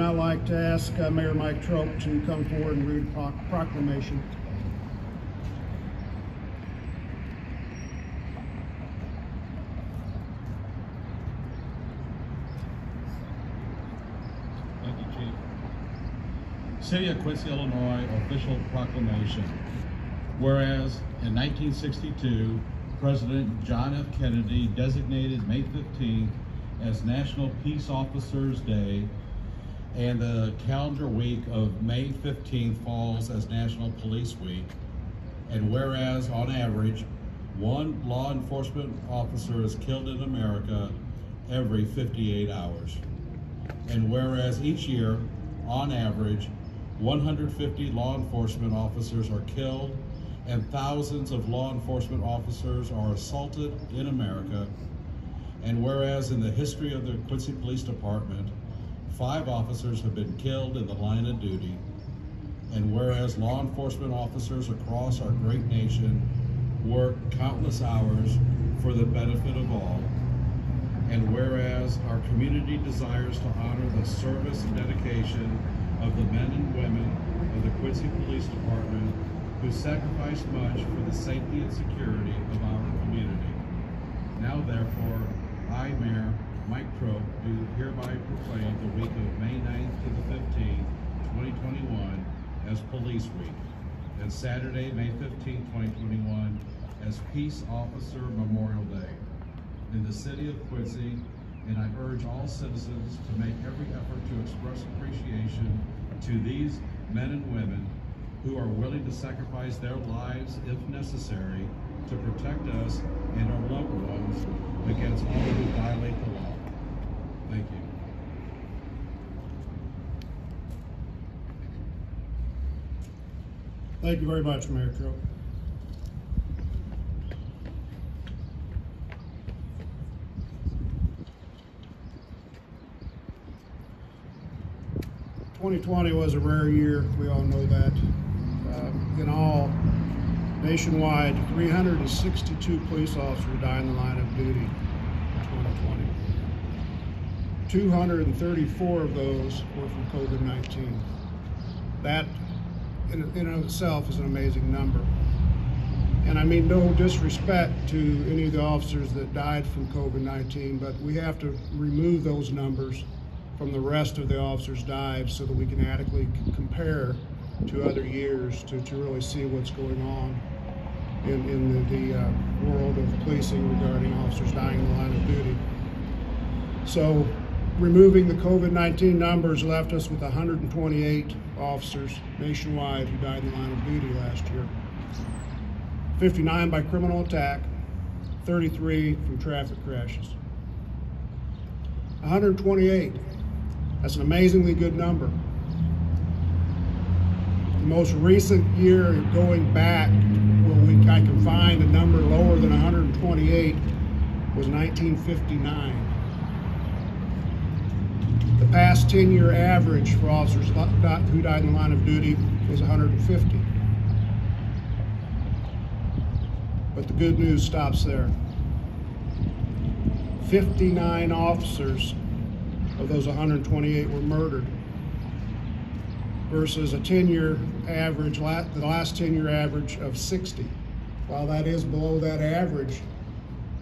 now like to ask uh, Mayor Mike Troup to come forward and read a proclamation. Thank you, Chief. City of Quincy, Illinois official proclamation. Whereas in 1962, President John F. Kennedy designated May 15th as National Peace Officers Day, and the calendar week of May 15th falls as National Police Week. And whereas on average, one law enforcement officer is killed in America every 58 hours. And whereas each year, on average, 150 law enforcement officers are killed and thousands of law enforcement officers are assaulted in America. And whereas in the history of the Quincy Police Department, five officers have been killed in the line of duty. And whereas law enforcement officers across our great nation work countless hours for the benefit of all. And whereas our community desires to honor the service and dedication of the men and women of the Quincy Police Department who sacrificed much for the safety and security of our community. Now therefore, I, Mayor Mike Troup, do hereby proclaim the week of May 9th to the 15th, 2021 as Police Week, and Saturday, May 15th, 2021 as Peace Officer Memorial Day. In the city of Quincy, and I urge all citizens to make every effort to express appreciation to these men and women who are willing to sacrifice their lives, if necessary, to protect us and our loved ones against all who violate the law. Thank you. Thank you very much, Mayor Troup. Twenty twenty was a rare year, we all know that. Uh, in all, nationwide, three hundred and sixty-two police officers died in the line of duty 234 of those were from COVID-19. That in, and of itself is an amazing number. And I mean no disrespect to any of the officers that died from COVID-19, but we have to remove those numbers from the rest of the officers dives so that we can adequately compare to other years to, to really see what's going on in, in the, the uh, world of policing regarding officers dying in the line of duty. So removing the COVID-19 numbers left us with 128 officers nationwide who died in the line of duty last year. 59 by criminal attack, 33 from traffic crashes. 128, that's an amazingly good number. The most recent year going back, where we, I can find a number lower than 128, was 1959. The past 10-year average for officers who died in the line of duty was 150. But the good news stops there. 59 officers of those 128 were murdered versus a 10-year average, the last 10-year average of 60. While that is below that average,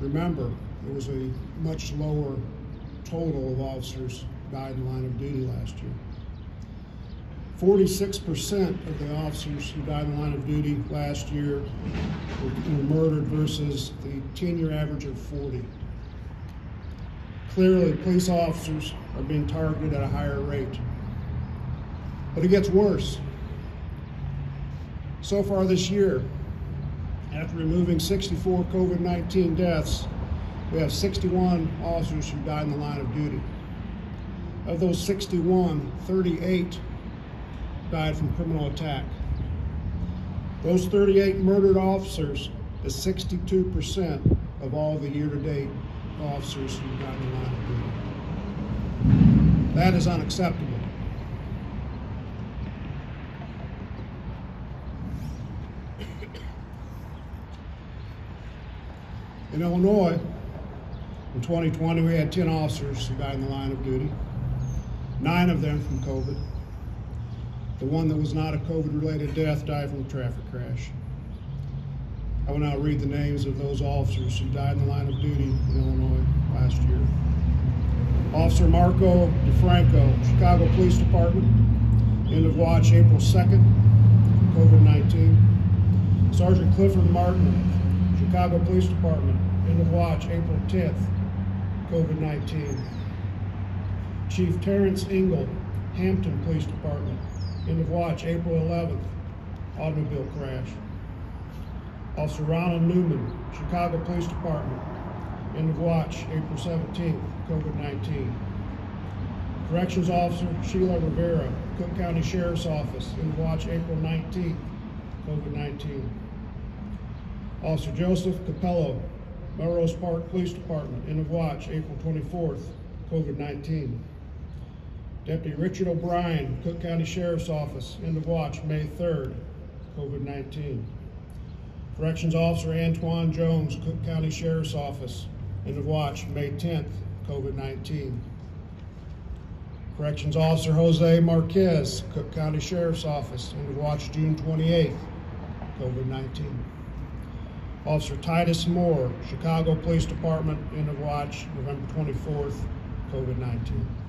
remember, it was a much lower total of officers died in line of duty last year. 46% of the officers who died in line of duty last year were, murdered versus the 10-year average of 40. Clearly, police officers are being targeted at a higher rate. But it gets worse. So far this year, after removing 64 COVID 19 deaths, we have 61 officers who died in the line of duty. Of those 61, 38 died from criminal attack. Those 38 murdered officers is 62% of all the year to date officers who died in the line of duty. That is unacceptable. In Illinois, in 2020, we had 10 officers who died in the line of duty. Nine of them from COVID. The one that was not a COVID-related death died from a traffic crash. I will now read the names of those officers who died in the line of duty in Illinois last year. Officer Marco DiFranco, Chicago Police Department, end of watch April 2nd, COVID-19. Sergeant Clifford Martin, Chicago Police Department, end of watch April 10th, COVID-19. Chief Terrence Engel, Hampton Police Department, end of watch April 11th, automobile crash. Officer Ronald Newman, Chicago Police Department, end of watch April 17th, COVID-19. Corrections Officer Sheila Rivera, Cook County Sheriff's Office, end of watch April 19th, COVID-19. Officer Joseph Capello, Melrose Park Police Department, end of watch April 24th, COVID-19. Deputy Richard O'Brien, Cook County Sheriff's Office, end of watch May 3rd, COVID-19. Corrections Officer Antoine Jones, Cook County Sheriff's Office, end of watch May 10th, COVID-19. Corrections Officer Jose Marquez, Cook County Sheriff's Office, end of watch June 28th, COVID-19. Officer Titus Moore, Chicago Police Department, end of watch November 24th, COVID-19.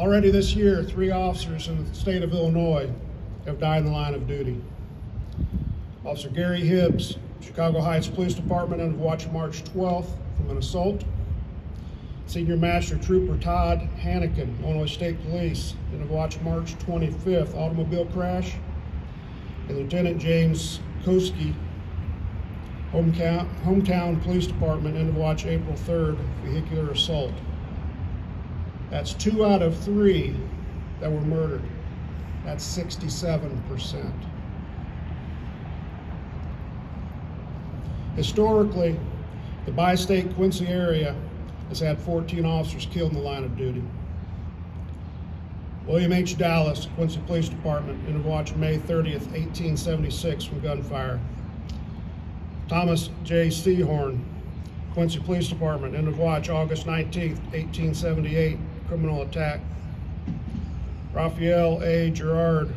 Already this year, three officers in the state of Illinois have died in the line of duty. Officer Gary Hibbs, Chicago Heights Police Department, of watch March 12th from an assault. Senior Master Trooper Todd Hanneken, Illinois State Police, end of watch March 25th, automobile crash. And Lieutenant James Koski, hometown, hometown Police Department, end of watch April 3rd, vehicular assault. That's two out of three that were murdered. That's 67%. Historically, the bi-state Quincy area has had 14 officers killed in the line of duty. William H. Dallas, Quincy Police Department, watch May 30th, 1876 from gunfire. Thomas J. Seahorn, Quincy Police Department, end of watch August 19th, 1878, criminal attack. Raphael A. Gerard,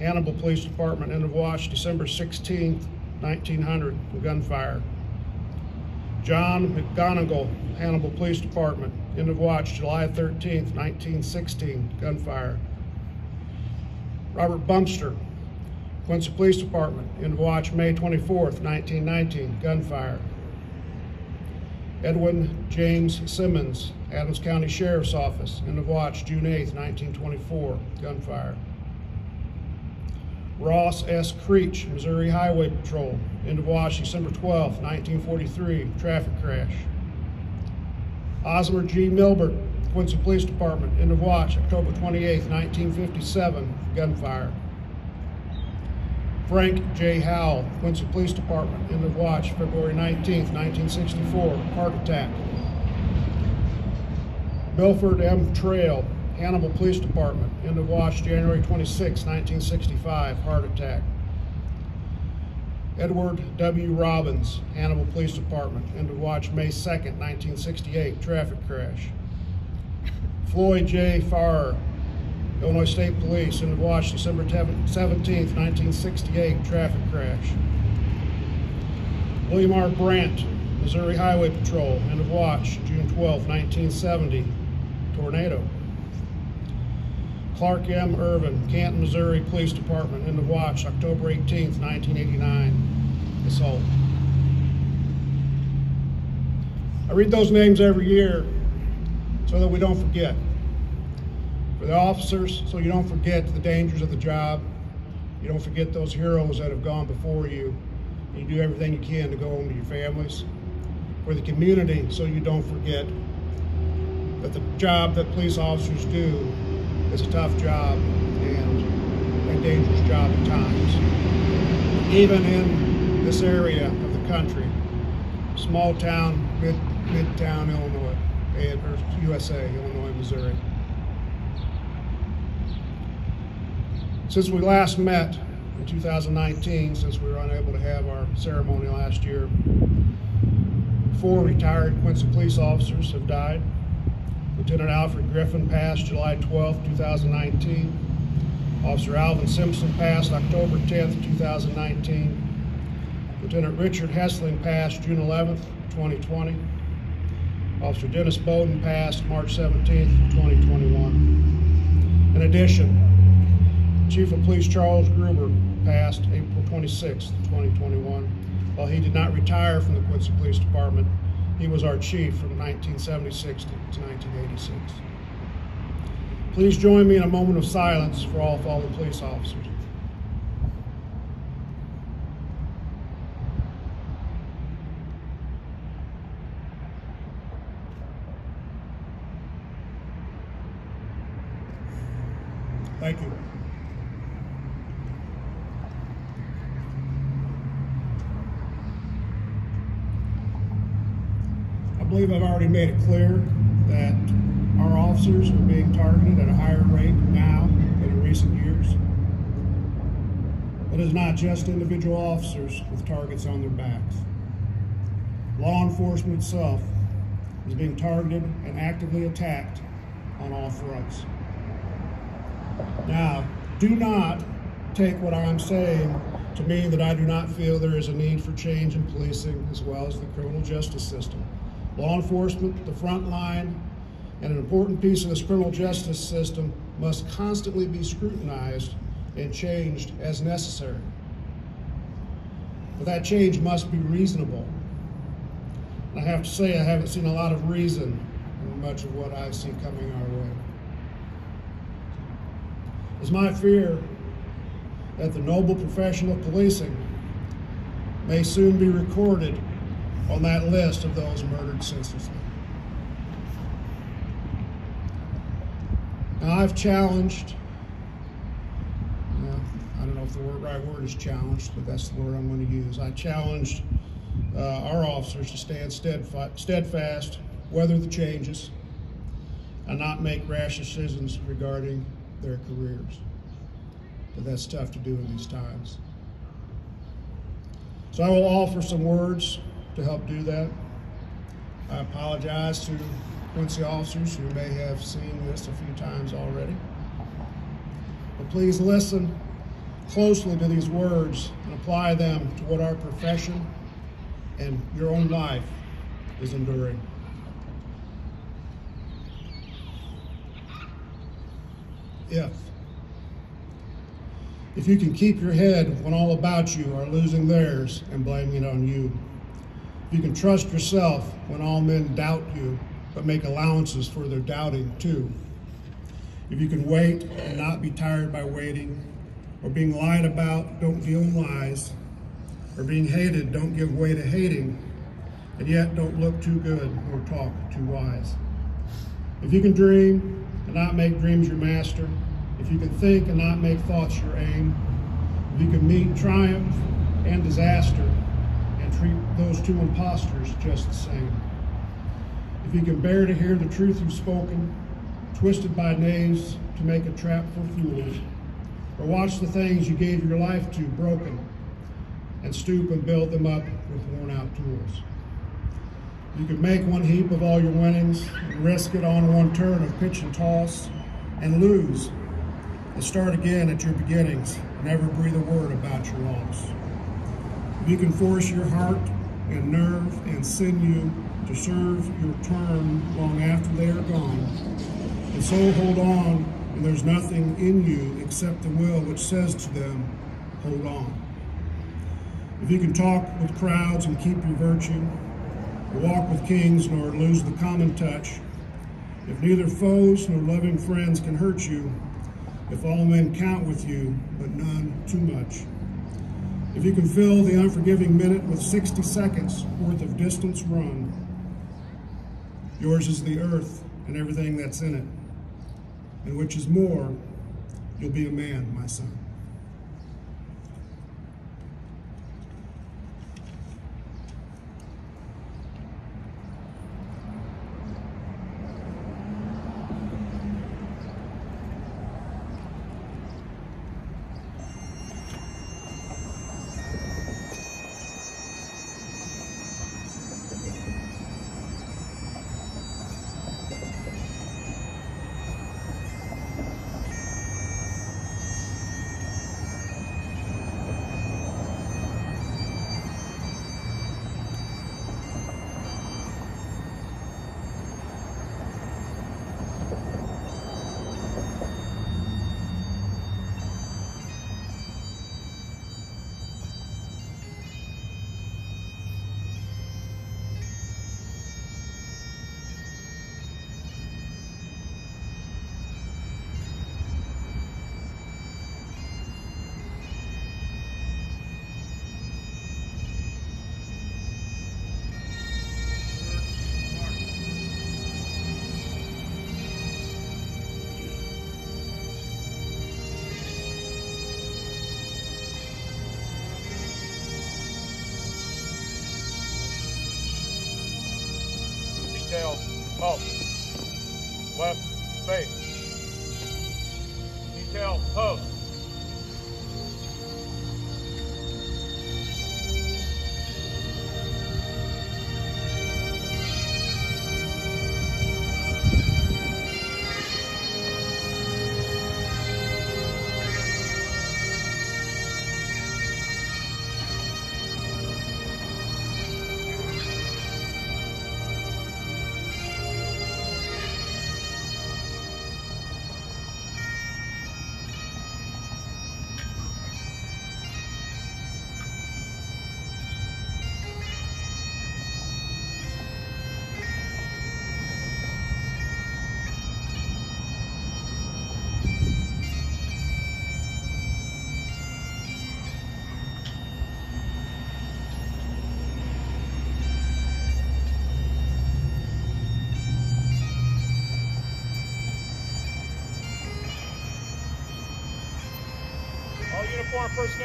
Hannibal Police Department, end of watch December 16th, 1900, from gunfire. John McGonigal, Hannibal Police Department, end of watch July 13th, 1916, gunfire. Robert Bumster, Quincy Police Department, end of watch May 24th, 1919, gunfire. Edwin James Simmons, Adams County Sheriff's Office, end of watch June 8, 1924, gunfire. Ross S. Creech, Missouri Highway Patrol, end of watch December 12, 1943, traffic crash. Osmer G. Milbert, Quincy Police Department, end of watch October 28, 1957, gunfire. Frank J. Howell, Quincy Police Department, end of watch February 19, 1964, heart attack. Belford M. Trail, Hannibal Police Department, end of watch January 26, 1965, heart attack. Edward W. Robbins, Hannibal Police Department, end of watch May 2, 1968, traffic crash. Floyd J. Farrer, Illinois State Police, in of watch December 17th, 1968, traffic crash. William R. Brandt, Missouri Highway Patrol, end of watch June 12, 1970, tornado. Clark M. Irvin, Canton, Missouri Police Department, end of watch, October 18, 1989, assault. I read those names every year so that we don't forget. For the officers, so you don't forget the dangers of the job. You don't forget those heroes that have gone before you. You do everything you can to go home to your families. For the community, so you don't forget that the job that police officers do is a tough job and a dangerous job at times. Even in this area of the country, small town, mid midtown Illinois, and, or USA, Illinois, Missouri. Since we last met in 2019, since we were unable to have our ceremony last year, four retired Quincy police officers have died. Lieutenant Alfred Griffin passed July 12, 2019. Officer Alvin Simpson passed October 10, 2019. Lieutenant Richard Hessling passed June 11, 2020. Officer Dennis Bowden passed March 17, 2021. In addition, Chief of Police Charles Gruber passed April 26, 2021. While he did not retire from the Quincy Police Department, he was our chief from 1976 to 1986. Please join me in a moment of silence for all fallen police officers. Thank you. I believe I've already made it clear that our officers are being targeted at a higher rate now than in recent years. It is not just individual officers with targets on their backs. Law enforcement itself is being targeted and actively attacked on all fronts. Now, do not take what I'm saying to mean that I do not feel there is a need for change in policing as well as the criminal justice system. Law enforcement, the front line, and an important piece of this criminal justice system must constantly be scrutinized and changed as necessary. But that change must be reasonable. And I have to say, I haven't seen a lot of reason in much of what I see coming our way. It's my fear that the noble profession of policing may soon be recorded on that list of those murdered senselessly. Now, I've challenged, well, I don't know if the word, right word is challenged, but that's the word I'm going to use. I challenged uh, our officers to stand steadfast, weather the changes, and not make rash decisions regarding their careers. But that's tough to do in these times. So I will offer some words to help do that. I apologize to Quincy officers who may have seen this a few times already. But please listen closely to these words and apply them to what our profession and your own life is enduring. If. If you can keep your head when all about you are losing theirs and blaming it on you. You can trust yourself when all men doubt you, but make allowances for their doubting too. If you can wait and not be tired by waiting, or being lied about, don't deal in lies, or being hated, don't give way to hating, and yet don't look too good or talk too wise. If you can dream and not make dreams your master, if you can think and not make thoughts your aim, if you can meet triumph and disaster treat those two impostors just the same. If you can bear to hear the truth you've spoken, twisted by knaves to make a trap for fools, or watch the things you gave your life to broken, and stoop and build them up with worn out tools. You can make one heap of all your winnings and risk it on one turn of pitch and toss and lose and start again at your beginnings. Never breathe a word about your loss. You can force your heart and nerve and sinew to serve your term long after they are gone. And so hold on, and there's nothing in you except the will which says to them, hold on. If you can talk with crowds and keep your virtue, walk with kings nor lose the common touch, if neither foes nor loving friends can hurt you, if all men count with you, but none too much. If you can fill the unforgiving minute with 60 seconds worth of distance run, yours is the earth and everything that's in it, and which is more, you'll be a man, my son.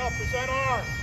Personnel present arms.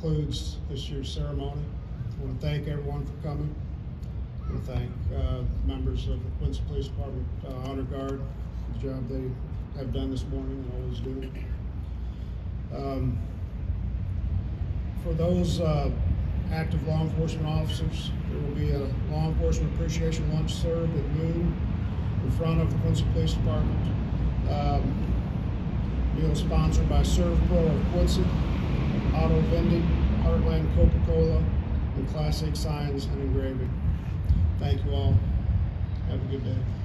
Concludes this year's ceremony. I want to thank everyone for coming. I want to thank uh, members of the Quincy Police Department uh, Honor Guard, for the job they have done this morning and always do. Um, For those uh, active law enforcement officers, there will be a law enforcement appreciation lunch served at noon in front of the Quincy Police Department. Um, Meal sponsored by ServPro of Quincy, Auto Vending, Heartland Coca-Cola, and Classic Signs and Engraving. Thank you all. Have a good day.